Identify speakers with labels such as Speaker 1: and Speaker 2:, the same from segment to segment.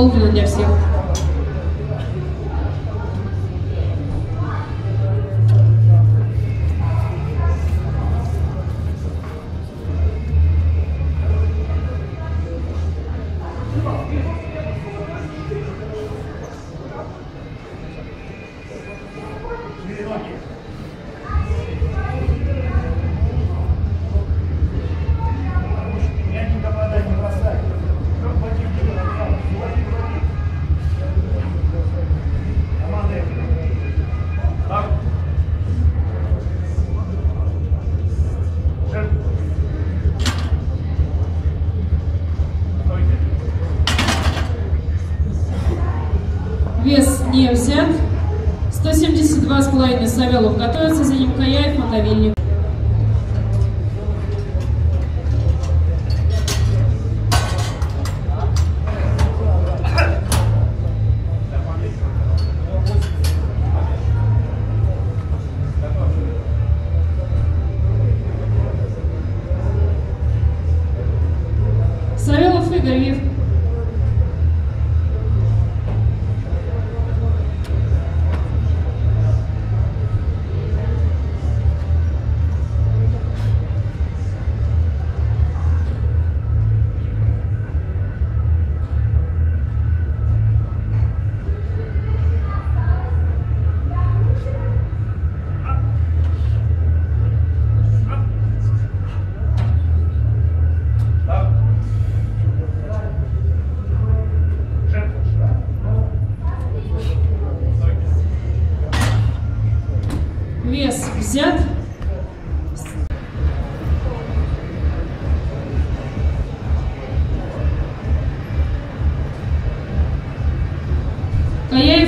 Speaker 1: Завальнюк Игорь, полкина для всех.
Speaker 2: Мягенько
Speaker 1: Взят. 172,5 Савелов готовится, за ним Каяев, Мотовильник.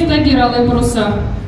Speaker 1: Каяев Тагир,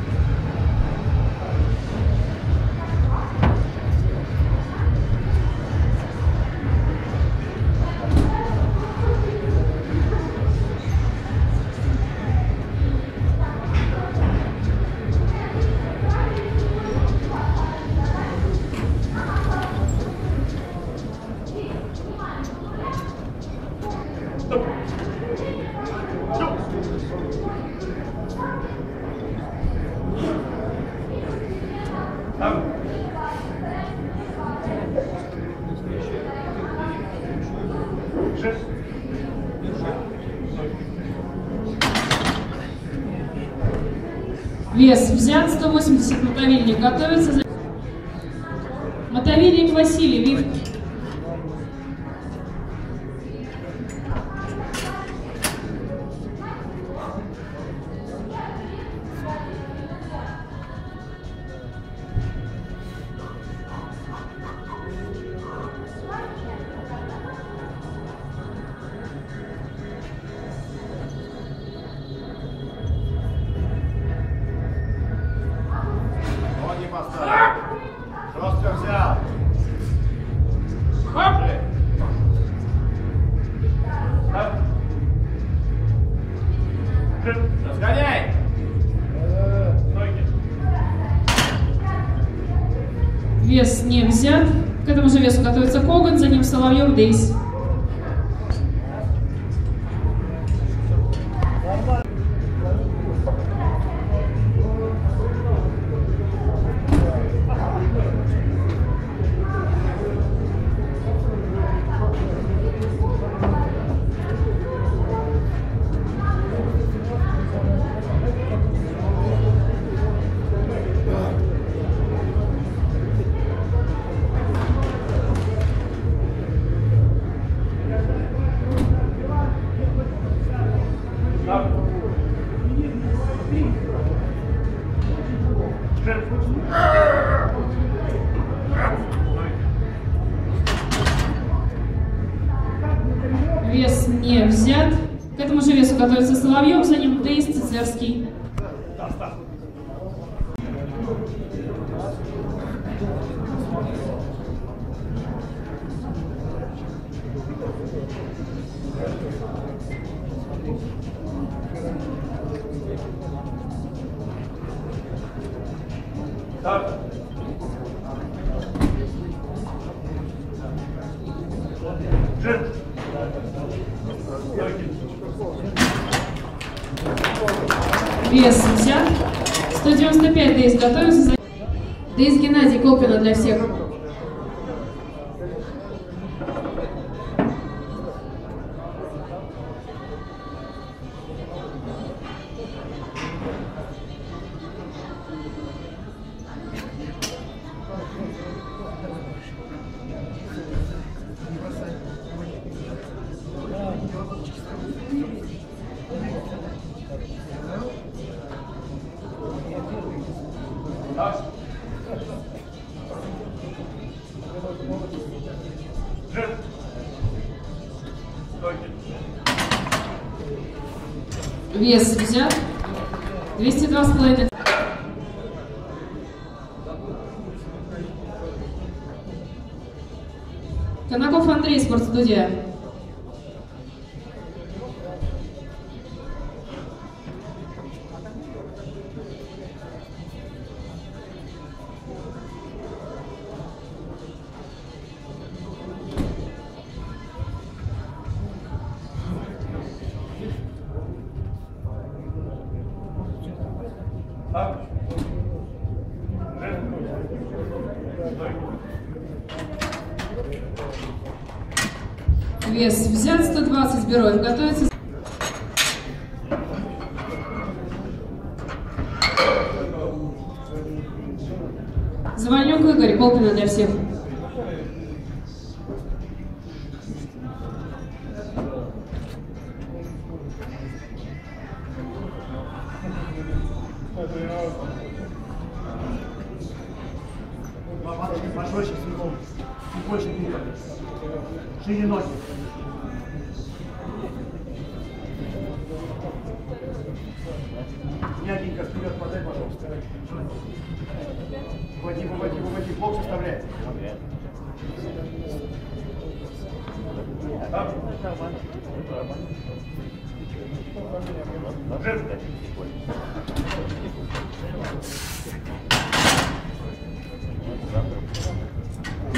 Speaker 1: Вес взят, 180 мотовильник готовится. Мотовильник Василий, Вес не взят. К этому же весу готовится Коган, за ним Соловьев, Дейс. Вес не взят. К этому же весу готовится Соловьев, за ним Дейс, Цицерский.
Speaker 2: Так. Жертв.
Speaker 1: Вес взят. 195 Дейс готовится. за- Дейс Геннадий Колпина для всех. Вес взят. 202,5. Конаков Андрей, спортстудия. Вес взят. 120 Бероев. Готовится. Завальнюк Игорь. Колпина для всех.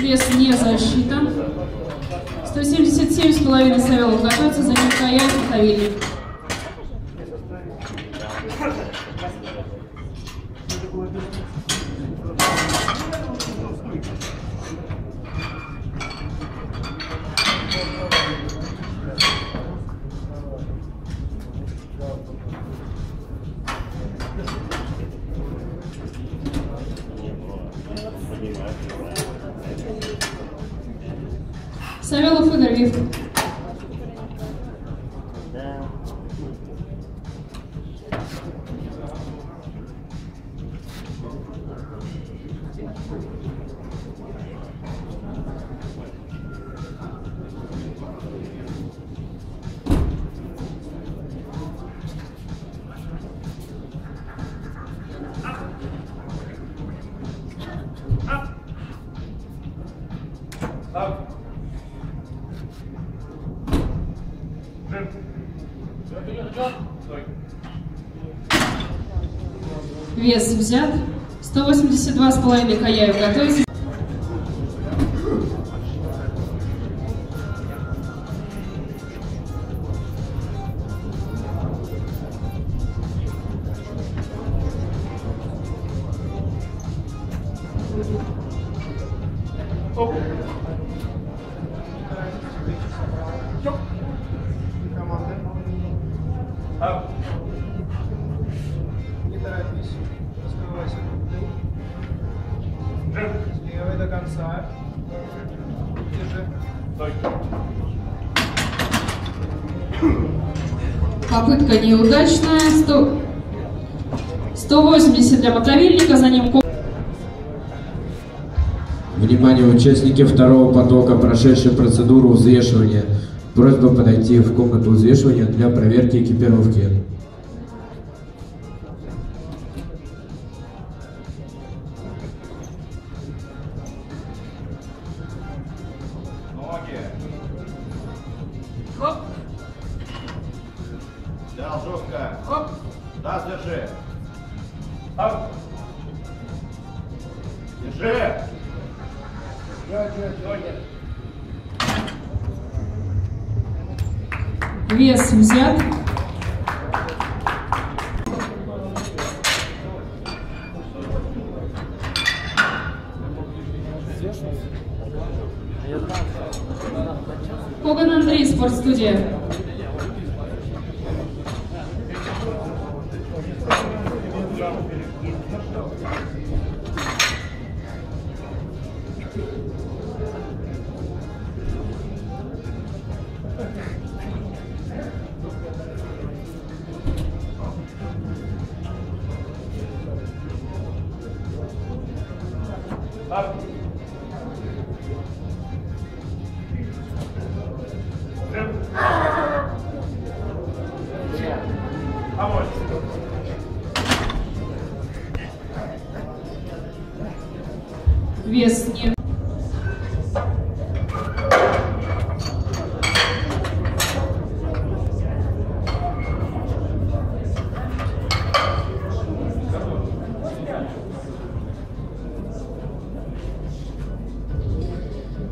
Speaker 1: Вес не засчитан. 177,5 Савелов готовится, за ним Каяев Савелов Игорь Вив. Вес взят. 182,5 Каяев готовится.
Speaker 2: Так.
Speaker 3: Не торопись, конца. Держи.
Speaker 2: Стойте.
Speaker 1: Попытка неудачная. 100... 180 для мотовильника, за ним
Speaker 4: Внимание, участники второго потока, прошедшие процедуру взвешивания. Просьба подойти в комнату взвешивания для проверки экипировки.
Speaker 1: Вес взят. Коган Андрей, спортстудия.
Speaker 5: Старт.
Speaker 1: Вес не...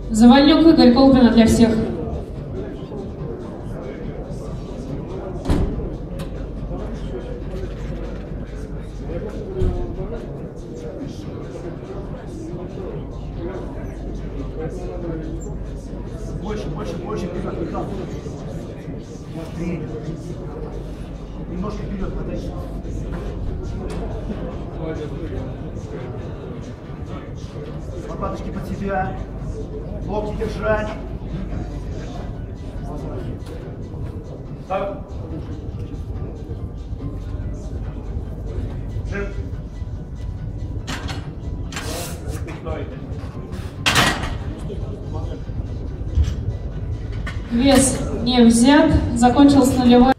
Speaker 1: Завальнюк Игорь Колбина для всех.
Speaker 2: Лопаточки под себя. Локти держать.
Speaker 5: Жим. Стой.
Speaker 1: Вес не взят. Закончил с нулевой.